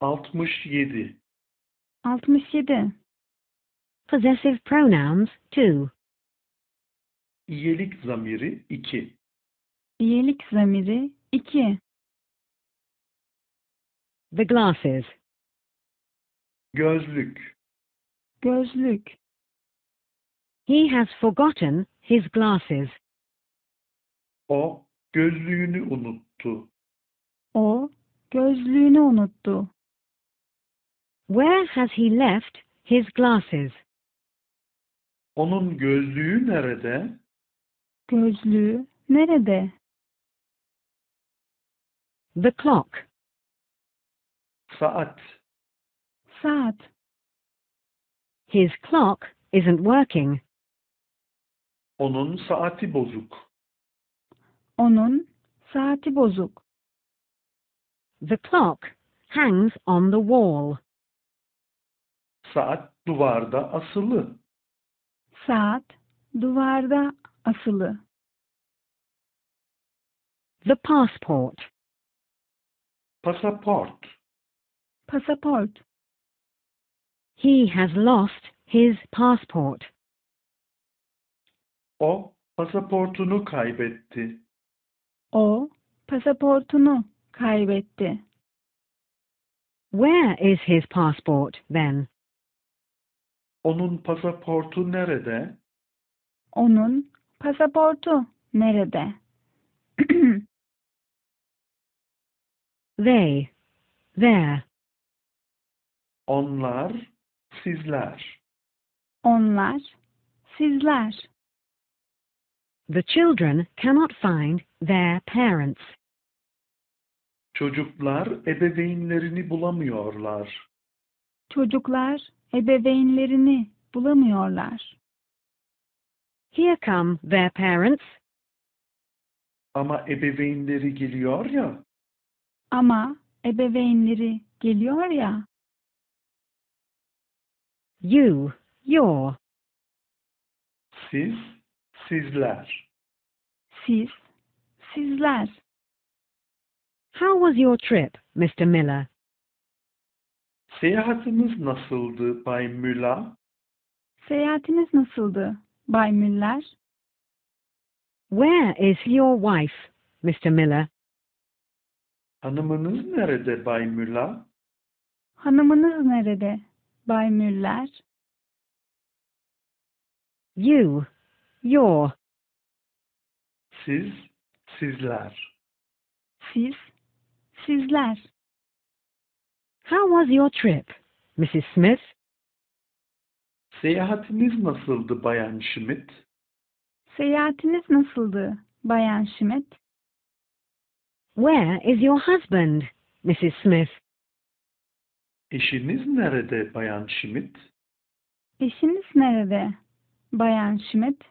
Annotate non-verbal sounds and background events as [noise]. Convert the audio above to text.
67. 67. Possessive pronouns 2. İyelik zamiri 2. İyilik zamiri 2. The glasses. Gözlük. Gözlük. He has forgotten his glasses. O gözlüğünü unuttu. O gözlüğünü unuttu. Where has he left his glasses? Onun gözlüğü nerede? Gözlüğü nerede? The clock. Saat. Saat. His clock isn't working. Onun saati bozuk. Onun saati bozuk. The clock hangs on the wall. Saat duvarda asılı. Saat duvarda asılı. The passport. Pasaport. Pasaport. He has lost his passport. O pasaportunu kaybetti. O pasaportunu kaybetti. Where is his passport then? Onun pasaportu nerede? Onun pasaportu nerede? [clears throat] They. There. Onlar, sizler. Onlar, sizler. The children cannot find their parents. Çocuklar ebeveynlerini bulamıyorlar. Çocuklar ebeveynlerini bulamıyorlar. Here come their parents. Ama ebeveynleri geliyor ya. Ama ebeveynleri geliyor ya. You. Your. Siz, sizler. Siz, sizler. How was your trip, Mr. Miller? Seyahatiniz nasıldı Bay Müller? Seyahatiniz nasıldı Bay Müller? Where is your wife, Mr. Miller? Hanımınız nerede Bay Müller? Hanımınız nerede Bay Müller? You. Your. Siz, sizler. Siz, sizler. How was your trip, Mrs. Smith? Seyahatiniz nasıldı Bayan Schmidt? Seyahatiniz nasıldı Bayan Schmidt? Where is your husband, Mrs. Smith? Eşiniz nerede Bayan Schmidt? Eşiniz nerede Bayan Schmidt?